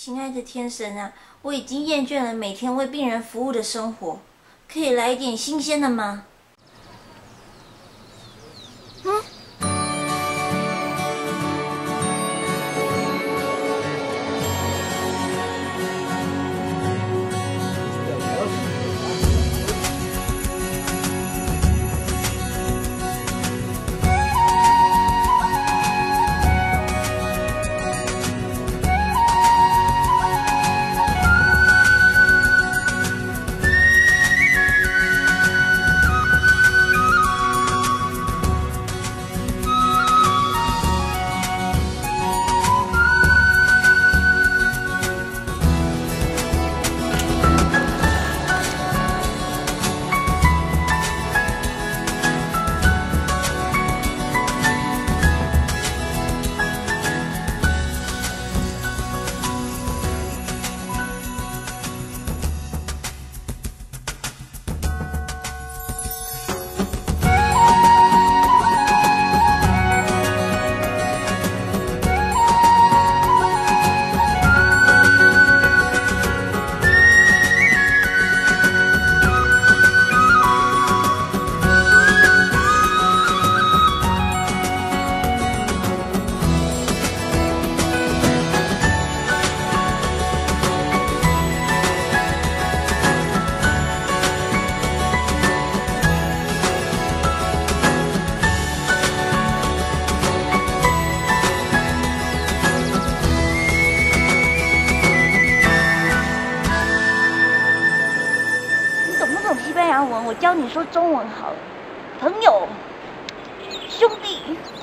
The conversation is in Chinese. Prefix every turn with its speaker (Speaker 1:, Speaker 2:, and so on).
Speaker 1: 亲爱的天神啊，我已经厌倦了每天为病人服务的生活，可以来一点新鲜的吗？教你说中文好。朋友，兄弟。